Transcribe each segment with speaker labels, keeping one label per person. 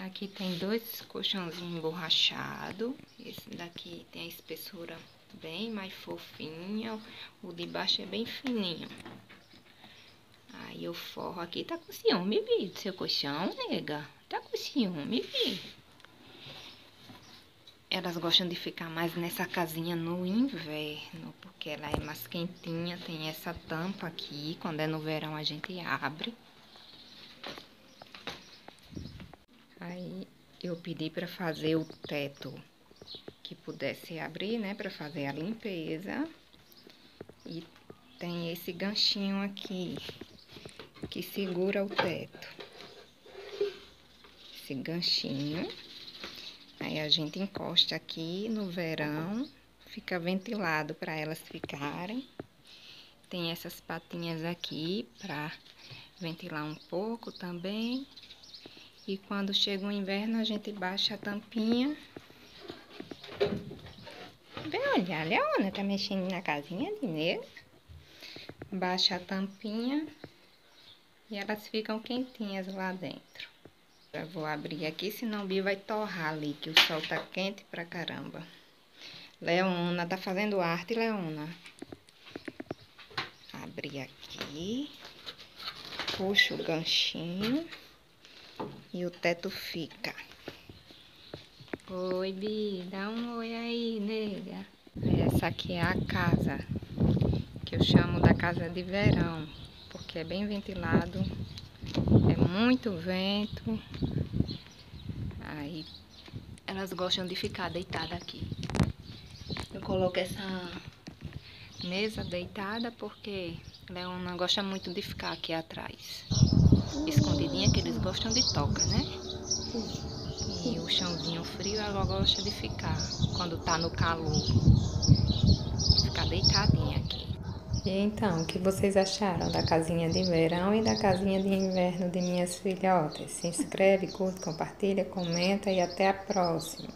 Speaker 1: Aqui tem dois colchãozinhos emborrachados. Esse daqui tem a espessura bem mais fofinha. O de baixo é bem fininho. Aí o forro aqui tá com ciúme, vi, do seu colchão, nega. Tá com ciúme, vi. Elas gostam de ficar mais nessa casinha no inverno, porque ela é mais quentinha. Tem essa tampa aqui, quando é no verão a gente abre. Aí eu pedi para fazer o teto que pudesse abrir, né, para fazer a limpeza. E tem esse ganchinho aqui que segura o teto. Esse ganchinho. Aí a gente encosta aqui no verão, fica ventilado para elas ficarem. Tem essas patinhas aqui para ventilar um pouco também. E quando chega o inverno, a gente baixa a tampinha. Vem olhar, a Leona tá mexendo na casinha de. Baixa a tampinha e elas ficam quentinhas lá dentro. Eu vou abrir aqui, senão o Bi vai torrar ali, que o sol tá quente pra caramba. Leona, tá fazendo arte, Leona. Abrir aqui. Puxa o ganchinho. E o teto fica. Oi, Bi, dá um oi aí, nega. Essa aqui é a casa, que eu chamo da casa de verão, porque é bem ventilado, é muito vento. Aí elas gostam de ficar deitada aqui. Eu coloco essa mesa deitada porque Leona gosta muito de ficar aqui atrás escondidinha, que eles gostam de toca, né? E o chãozinho frio ela gosta de ficar quando tá no calor. Ficar deitadinha aqui. E então, o que vocês acharam da casinha de verão e da casinha de inverno de minhas filhotas? Se inscreve, curte, compartilha, comenta e até a próxima.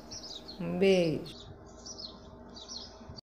Speaker 1: Um beijo.